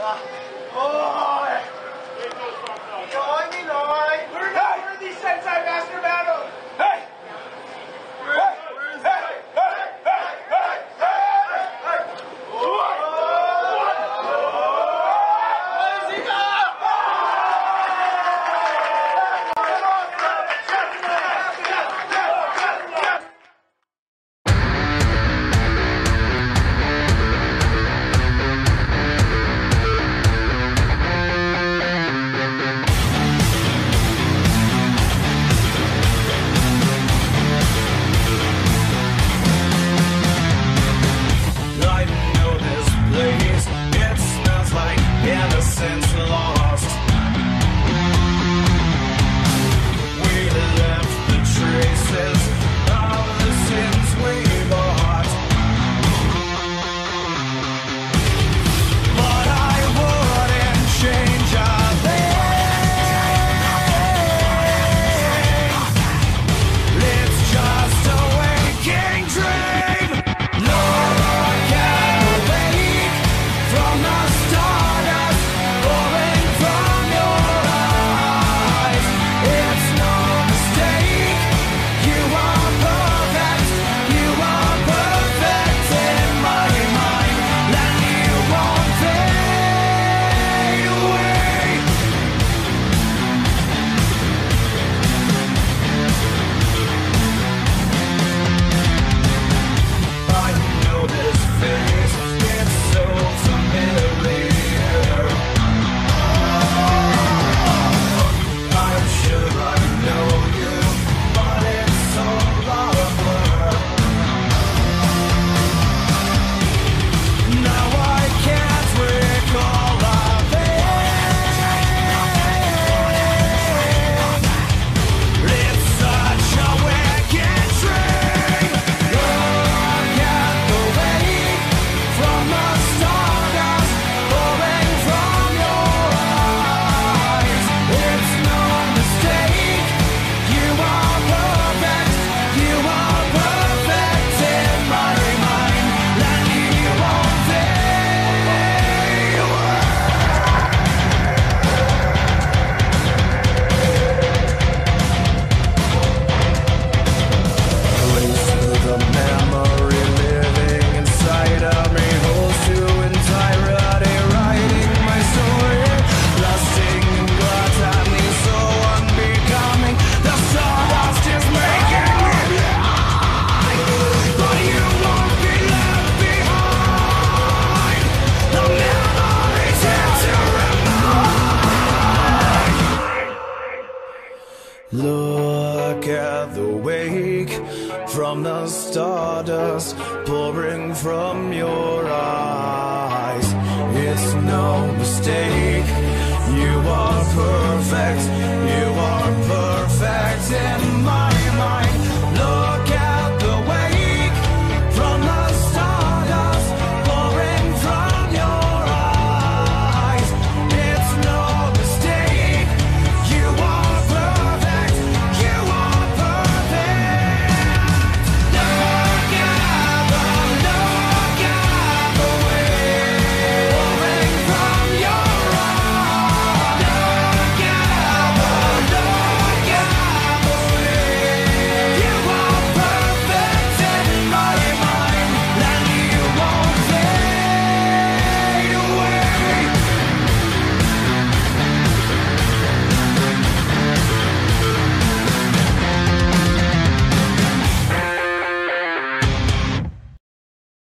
对吧。from the stardust pouring from your eyes. It's no mistake, you are perfect, you are perfect.